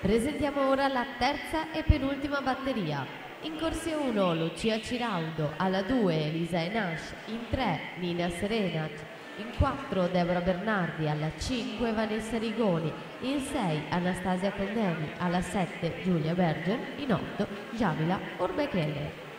Presentiamo ora la terza e penultima batteria. In corsia 1 Lucia Ciraudo, alla 2 Elisa Enash, in 3 Nina Serenat, in 4 Deborah Bernardi, alla 5 Vanessa Rigoni, in 6 Anastasia Condemi, alla 7 Giulia Berger, in 8 Jamila Urbechele.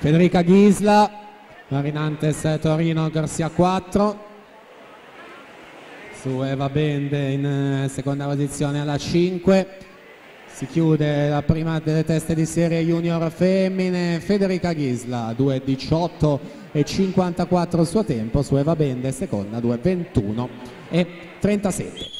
Federica Ghisla, Marinantes Torino Garcia 4. Su Eva Bende in eh, seconda posizione alla 5. Si chiude la prima delle teste di serie junior femmine. Federica Ghisla 2.18 e 54 il suo tempo. Su Eva Bende seconda 2.21 e 37.